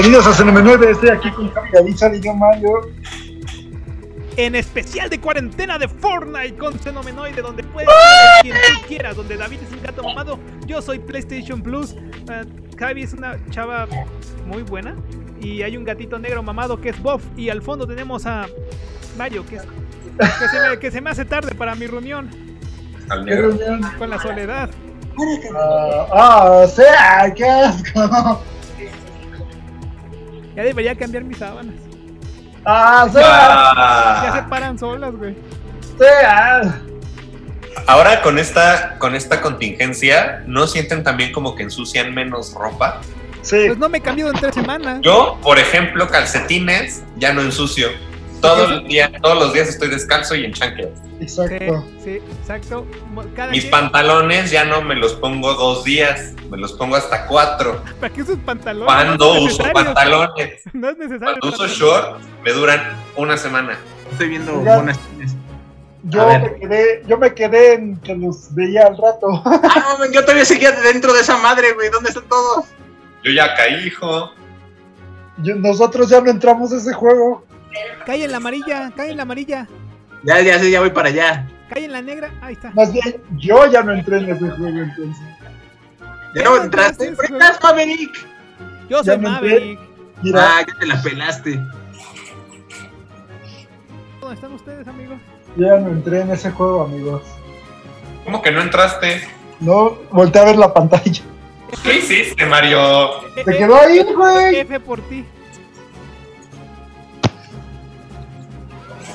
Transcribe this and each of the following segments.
Bienvenidos a CNM9, estoy aquí con Javi Galiza y yo Mario. En especial de cuarentena de Fortnite con Xenomenoide, donde puedes ser quien tú quieras, donde David es un gato mamado, yo soy PlayStation Plus, uh, Javi es una chava muy buena, y hay un gatito negro mamado que es Bob, y al fondo tenemos a Mario, que, es, que, se, me, que se me hace tarde para mi reunión Al ¿Qué negro. reunión? con la soledad. Ah, ah, o sea, qué asco. Ya debería cambiar mis sábanas. Ah, o sea, Ya se Ah, paran solas, güey. sea. ahora con esta, con esta contingencia, ¿no sienten también como que ensucian menos ropa? Sí, Pues no me he cambiado en tres semanas. Yo, por ejemplo, calcetines, ya no ensucio. Todo el día, todos los días estoy descalzo y en chanclas. Sí, exacto. sí, exacto. Cada Mis pantalones ya no me los pongo dos días, me los pongo hasta cuatro. ¿Para qué usas pantalones? Cuando No uso pantalones, No es necesario. cuando uso short, me duran una semana. Estoy viendo buenas. Yo me quedé, yo me quedé en que los veía al rato. Ah, no, yo todavía seguía dentro de esa madre, güey. ¿Dónde están todos? Yo ya caí, hijo. Yo- nosotros ya no entramos a ese juego. Cae en la amarilla, cae en la amarilla, Ya, ya ya voy para allá. cae en la negra. Ahí está. Más bien, yo ya no entré en ese juego entonces. ¿Ya no no entraste? entraste, ¿Por qué estás, Maverick? Yo soy me Maverick. Mira, Ah, ya te la pelaste. ¿Dónde están ustedes, amigos? yo ya no entré en ese juego, amigos. ¿Cómo que no entraste? No, volteé a ver la pantalla. ¿Qué hiciste, Mario? Eh, quedó ahí, güey. F por ti.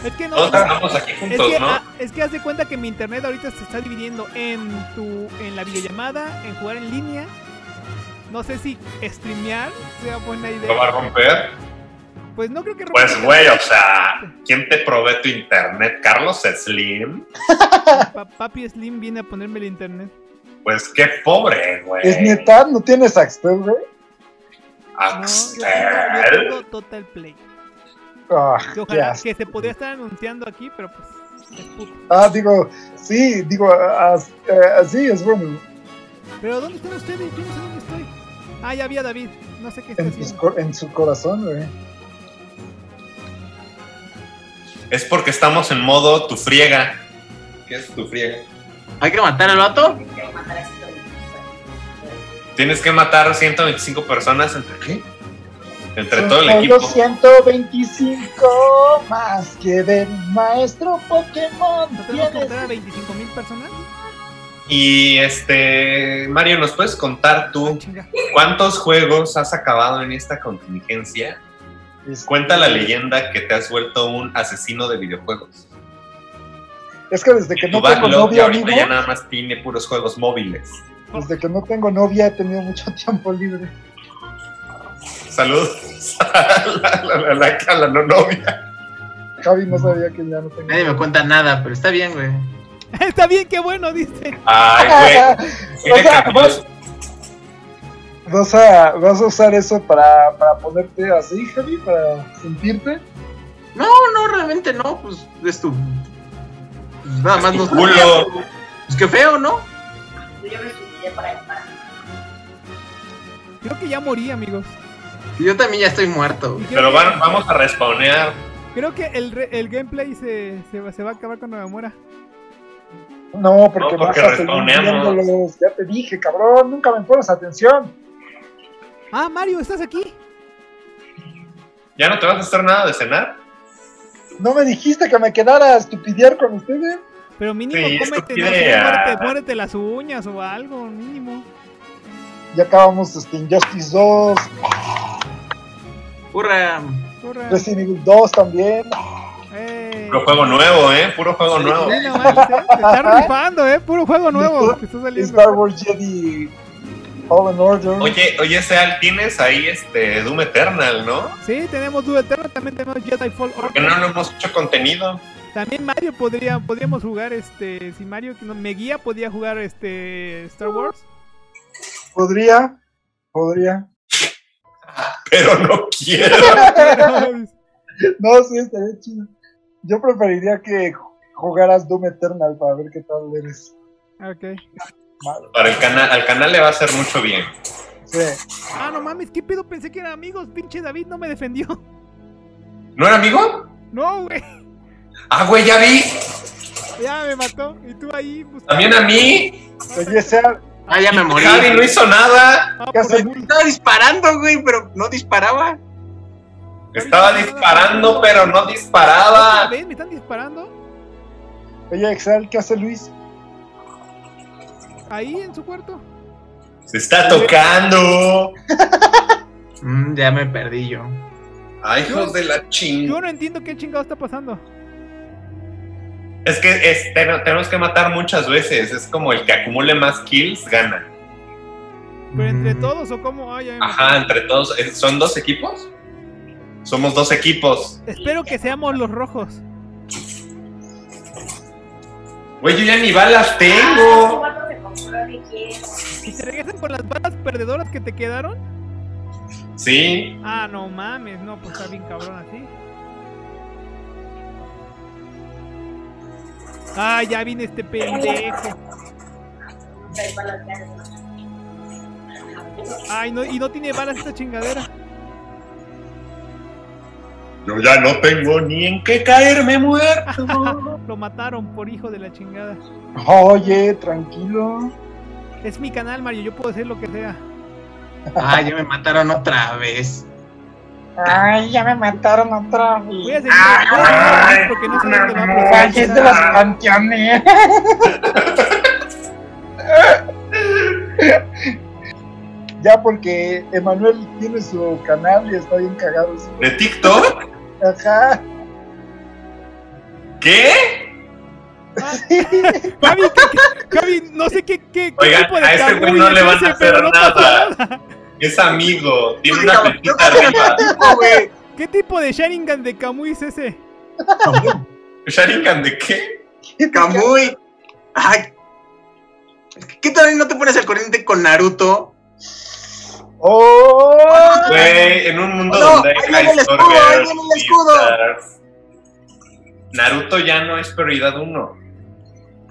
Es que no. Todos aquí es juntos, que, ¿no? ah, es que haz de cuenta que mi internet ahorita se está dividiendo en tu en la videollamada, en jugar en línea. No sé si streamear sea buena ¿Lo va a idea. romper? Pues no creo que rompa Pues, güey, o sea, ¿quién te provee tu internet? ¿Carlos Slim? Pa- Papi Slim viene a ponerme el internet. Pues qué pobre, güey. Es neta, no tienes Axtel, güey. No, yo Axel. tengo, yo tengo Total Play. Ah, Que ojalá que se podría estar anunciando aquí, pero pues es puto. Ah, digo, sí, digo, as- eh, así es bueno. Pero ¿dónde están ustedes? Yo no sé dónde estoy. Ah, ya vi a David. No sé qué está En, haciendo. en su corazón, güey. Es porque estamos en modo tu friega. ¿Qué es tu friega? ¿Hay que matar al vato? Tienes que matar 125 personas entre qué? Entre Son todo el equipo. 125 más que del maestro Pokémon. ¿No tenemos que matar a 25 mil personas? Y este, Mario, ¿nos puedes contar Ah, tú chinga. cuántos juegos has acabado en esta contingencia? Es- Cuenta la leyenda que te has vuelto un asesino de videojuegos. Es que desde que no tengo backlog novia, ahorita amigo, ya nada más tiene puros juegos móviles. desde que no tengo novia he tenido mucho tiempo libre. Saludos a la, la, la, la- a la no novia. Javi no sabía que ya no tengo Nadie me cuenta nada, pero está bien, güey. Está bien, qué bueno, dice. Ay, güey. O Tiene sea, caminos. ¿Vas a, ¿Vas a usar eso para, para ponerte así, Javi? ¿Para sentirte? No, no, realmente no, pues es tu. pues, nada más tu nos. culo. Pues qué feo, ¿no? Yo me suicidé para para- Creo que ya morí, amigos. Yo también ya estoy muerto. Pero que- van- vamos a respawnear. Creo que el, re- el gameplay se, se, va- se va a acabar cuando me muera. No, porque, No, porque vas a seguir. Ya te dije, cabrón, nunca me pones atención. Ah, Mario, ¿estás aquí? ¿Ya no te vas a hacer nada de cenar? ¿No me dijiste que me quedara a estupidear con ustedes? Pero mínimo, Sí, cómete, no muérete las uñas o algo, mínimo. Ya acabamos este, Injustice 2, Hurra. Resident Evil 2 también. Ey. Puro juego nuevo, ¿eh? Puro juego nuevo. Sí, no eh, te está rifando, eh. Puro juego nuevo que está saliendo. Star Wars Jedi Fallen Order. Oye, oye, Seal, tienes ahí este Doom Eternal, ¿no? Sí, tenemos Doom Eternal, también tenemos Jedi Fall ¿Por qué no Order. lo hemos hecho contenido? También Mario podría, podríamos jugar este, si Mario que no, me guía podía jugar este Star Wars. Podría, podría. Pero no quiero. No, sí, estaría chido. Yo preferiría que jugaras Doom Eternal para ver qué tal eres. ok. Malo. Para el canal, al canal le va a hacer mucho bien. Sí. Ah, no mames, ¿qué pedo? Pensé que eran amigos. Pinche David no me defendió. ¿No era amigo? No, güey. Ah, güey, ya vi. Ya me mató. Y tú ahí. pues, También a mí. Oye, sea, Ah, ya me morí. Javi no hizo nada. ah. Estaba disparando, güey, pero no disparaba. Estaba disparando, pero no ¿Otra disparaba. vez me están disparando? Oye, Excel, ¿qué hace Luis? Ahí en su cuarto. Se está tocando. Mm, ya me perdí yo. Ay, hijos de la Yo ching. no entiendo qué chingado está pasando. Es que es- tenemos que matar muchas veces. Es como el que acumule más kills gana. ¿Pero entre Mm. todos o cómo? Mató. Ajá, entre todos. ¿Es- ¿Son dos equipos? Somos dos equipos. Espero que seamos los rojos. Güey, yo ya ni balas Ah, tengo. ¿Cuánto se compró que quiero? ¿Y te regresan con las balas perdedoras que te quedaron? Sí. Ah, no mames. No, pues está bien cabrón así. Ah, ya vine este pendejo. Ay, no, y no tiene balas esta chingadera. Yo ya no tengo ni en qué caerme muerto. Lo mataron por hijo de la chingada. Oye, tranquilo. Es mi canal, Mario. Yo puedo hacer lo que sea. Ah, ya me mataron otra vez. Ay, ya me mataron otra Voy a vez. seguir, voy a seguir a Luis porque no sé dónde va a Ay, es de las panteones. Ya porque Emanuel tiene su canal y está bien cagado. ¿De TikTok? Ajá. ¿Qué? Javi, ¿qué- qué- Javi, no sé qué, qué, qué Oigan, tipo de a ese güey no le van a hacer nada. nada. Es amigo. Tiene una flechita arriba. ¿Qué tipo de Sharingan de Kamui es ese? ¿Sharingan de qué? Kamui. Ay. ¿Qué tal no te pones al corriente con Naruto? ¡Oh! Güey, en un mundo No, donde hay ahí viene el escudo, ahí viene el escudo. Naruto ya no es prioridad uno.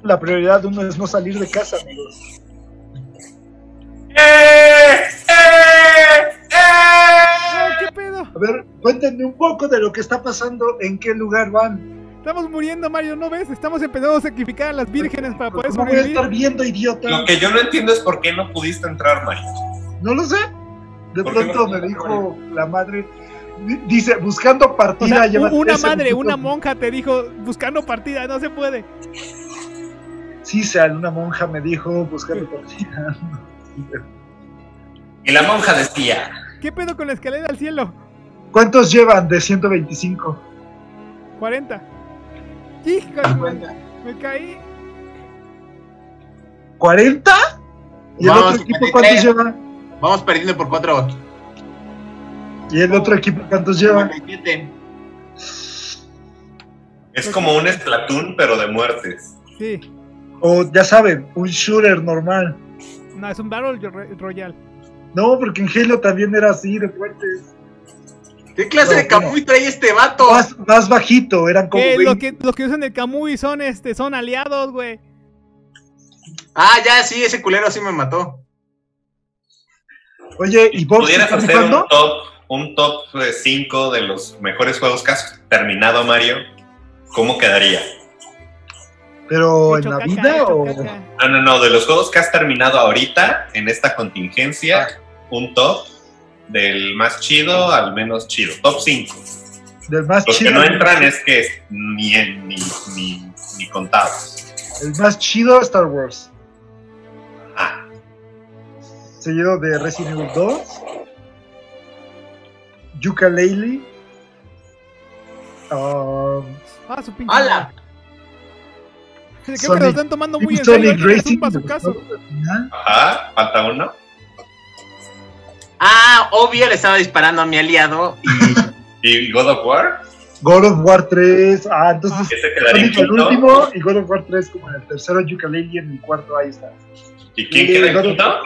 La prioridad de uno es no salir de casa, amigos. ¡Eh! A ver, cuéntenme un poco de lo que está pasando, en qué lugar van. Estamos muriendo, Mario, ¿no ves? Estamos empezando a sacrificar a las vírgenes para poder ¿Cómo voy a estar sobrevivir. viendo, idiota? Lo que yo no entiendo es por qué no pudiste entrar, Mario. No lo sé. De ¿Por qué pronto no? me dijo la madre. di- Dice, buscando O partida. sea, una 13 madre, una monja te dijo, buscando partida, no se puede. Sí, Sal, una monja me dijo, buscando partida. Y la monja decía, ¿Qué pedo con la escalera al cielo? ¿Cuántos llevan de 125? 40. Híjole, me caí. ¿40? ¿Y el otro equipo 53. cuántos lleva? Vamos perdiendo por cuatro. ¿Y el otro equipo cuántos lleva? 57. es como un Splatoon, pero de muertes. Sí. O ya saben, un shooter normal. No, es un Battle Ro- Royale. No, porque en Halo también era así de fuertes. ¿Qué clase No, de Kamui trae este vato? Más, más bajito, eran como 20. los que los que usan el Kamui son este son aliados, güey. Ah, ya, sí, ese culero sí me mató. Oye, ¿y Bob ¿Pudieras está hacer un top, un top 5 de los mejores juegos que has terminado, Mario? ¿Cómo quedaría? ¿Pero en la caca, vida o...? caca. No, no, no, de los juegos que has terminado ahorita, en esta contingencia, un top del más chido al menos chido. Top 5. Del más Los que chido. no entran es que ni, ni, ni, ni contados. El más chido, Star Wars. Ah, Seguido de Resident Evil 2. Yooka-Laylee. Um, Ah, su pinche. ¡Hala! Creo que Sonic- lo están tomando muy en serio. ahorita es Racing. un. ¿Ah? ajá, falta uno. Ah, obvio, le estaba disparando a mi aliado. Y ¿Y God of War? God of War 3. Ah, entonces Ese quedaría en Sonic el quinto. último y God of War 3 como en el tercero, Yooka-Laylee en el cuarto, ahí está. ¿Y quién quedó en God quinto?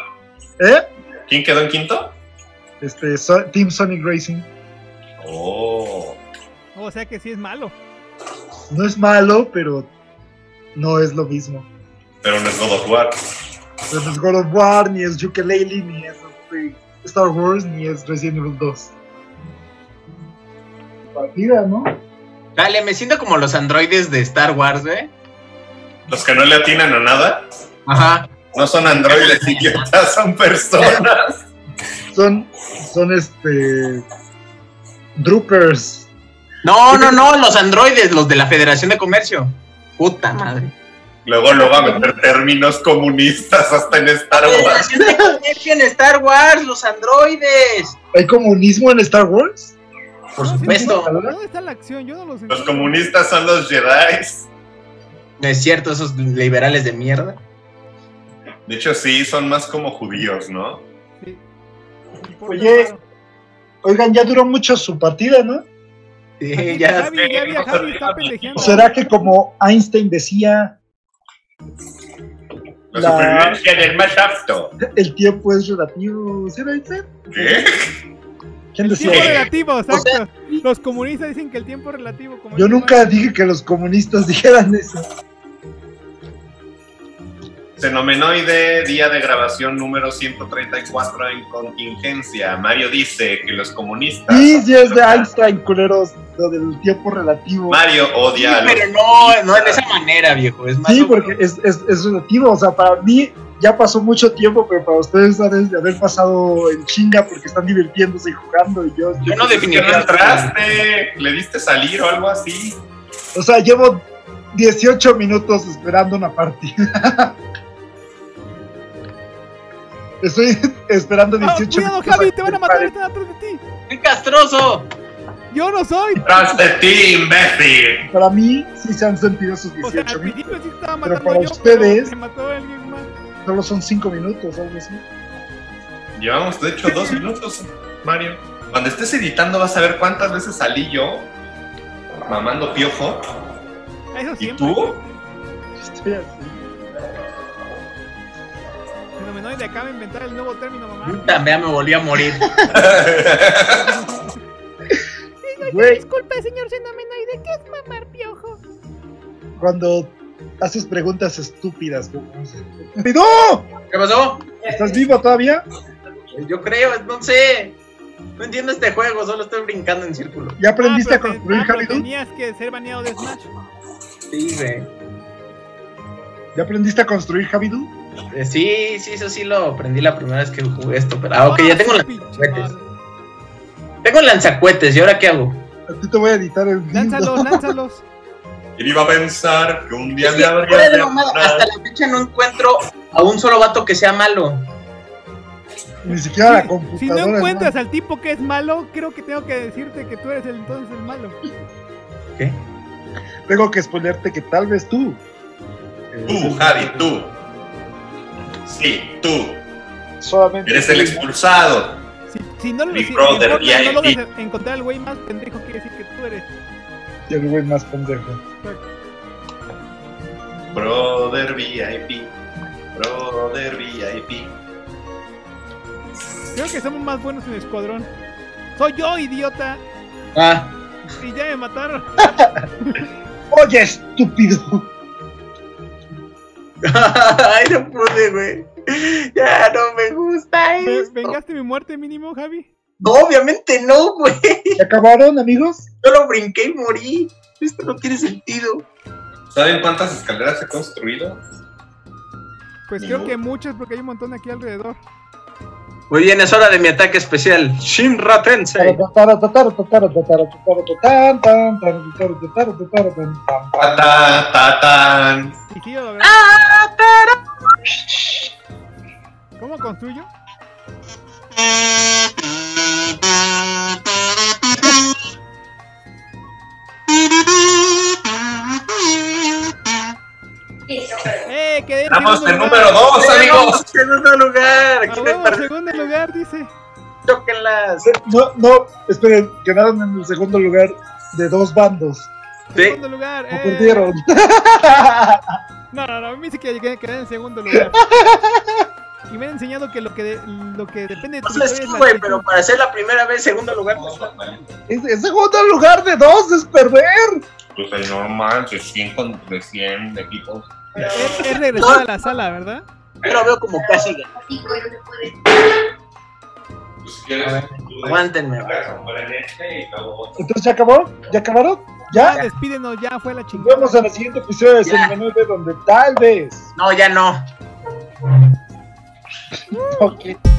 ¿Eh? ¿Quién quedó en quinto? Este, So- Team Sonic Racing. Oh. O sea que sí es malo. No es malo, pero no es lo mismo. Pero no es God of War. Pero no es God of War, ni es Yooka-Laylee, ni es este, Star Wars ni es Resident Evil 2. Partida, ¿no? Dale, me siento como los androides de Star Wars, güey. Los que no le atinan a nada Ajá. no son androides idiotas, son personas. Son, son este. Droopers. No, no, no, los androides, los de la Federación de Comercio. Puta madre. Luego lo va a meter términos comunistas hasta en Star Wars. De Comercio en Star Wars, los androides. ¿Hay comunismo en Star Wars? Por No, sí, supuesto. ¿Dónde está la acción? Yo no los Los comunistas son los Jedi. No es cierto, esos liberales de mierda. De hecho, sí, son más como judíos, ¿no? Sí. Oye. Oigan, ya duró mucho su partida, ¿no? Sí, Aquí, ya. Javi, ya Javi, está pendejeando. ¿O será que como Einstein decía, La, La- supervivencia del más apto. el tiempo es relativo? ¿Sí? ¿Qué? ¿Quién decía? Tiempo Sí. relativo, exacto. Los comunistas dicen que el tiempo es relativo. Como Yo nunca dije que los comunistas dijeran eso. Fenomenoide, día de grabación número 134 en contingencia. Mario dice que los comunistas. Sí, sí es de Einstein, culeros, lo del tiempo relativo. Mario Sí, odia a los pero no, no de esa manera, viejo. Es más Sí, porque es, es, es relativo, o sea, para mí ya pasó mucho tiempo, pero para ustedes ha de haber pasado en chinga porque están divirtiéndose y jugando y yo... Yo no Es que definiría. no entraste, le diste salir o algo así. O sea, llevo 18 minutos esperando una partida. Estoy esperando Ah, 18 cuidado, minutos. Javi, te van a matar, están atrás de ti. ¡Qué castroso! Yo no soy. Tras de ti, imbécil. Para mí sí se han sentido esos O sea, 18 minutos. sí estaba Pero matando para yo, ustedes- pero mató alguien más. Solo son 5 minutos, algo así. Llevamos, de hecho, dos minutos, Mario. Cuando estés editando vas a ver cuántas veces salí yo mamando piojo. Eso ¿Y tú? Estoy así. Fenomenoide acaba de inventar el nuevo término, mamá. También me volví a morir. Güey, Disculpe, señor Fenomenoide, ¿qué es mamar piojo? cuando haces preguntas estúpidas. ¡No! ¿Qué pasó? ¿Estás vivo todavía? Yo creo, no sé. No entiendo este juego, solo estoy brincando en círculo. ¿Ya aprendiste Ah, a pero te- construir ah? Tenías que ser baneado de Smash. Sí, güey. ¿Ya aprendiste a construir Javi? Eh, Sí, sí, eso sí lo aprendí la primera vez que jugué esto. Pero, ah, ok, ya tengo, lanzacuetes. tengo lanzacuetes. ¿Y ahora qué hago? A ti te voy a editar el Lánzalos, lánzalos. ¿Quién iba a pensar que un día me habría de hasta la fecha no encuentro a un solo vato que sea malo. Ni siquiera la Si computadora. no encuentras al tipo que es malo, creo que tengo que decirte que tú eres el, entonces el malo. ¿Qué? Tengo que spoilearte que tal vez tú. Tú, Javi, tú. Sí, tú. Solamente. Eres el expulsado. Si, si no, lo- Big si, Brother, no VIP. logras encontrar al güey más pendejo, quiere decir que tú eres. Y el güey más pendejo. Brother VIP. Brother VIP. Creo que somos más buenos en escuadrón. Soy yo, idiota. Ah, Y ya me mataron. Oye, estúpido. Ay, no pude, güey. Ya no me gusta ¿Ve- esto. ¿Vengaste mi muerte mínimo, Javi? No, obviamente no, güey. ¿Ya acabaron, amigos? Solo brinqué y morí. Esto no tiene sentido. ¿Saben cuántas escaleras he construido? Pues creo que muchos, porque hay un montón aquí alrededor. Muy bien, es hora de mi ataque especial. Shinra Tensei. Ta, ¿Cómo construyo? ¡Eh! Quedé en Estamos segundo en lugar. número 2, amigos. Segundo lugar. Segundo dice. Chóquenlas. No, no, esperen, quedaron en el segundo lugar de dos bandos. Sí. Segundo lugar. No eh. perdieron. No, no, no, a mí sí que llegué quedé en segundo lugar. Y me han enseñado que lo que, de- lo que depende de tu No sé victoria si, es la güey, pero para ser la primera vez segundo lugar. pues, Es segundo lugar de dos, es perder. Pues el normal, de 100, con, de 100 equipos. Es, es regresar a la sala, ¿verdad? Yo lo veo como casi. No puede. Pues, si quieres, Aguántenme. Entonces, ¿ya acabó? ¿Ya acabaron? Ya, ¿Ya? despídenos, ya fue la Nos chingada. vemos en el siguiente episodio de. Cinemenú donde tal vez. No, ya no. Ok.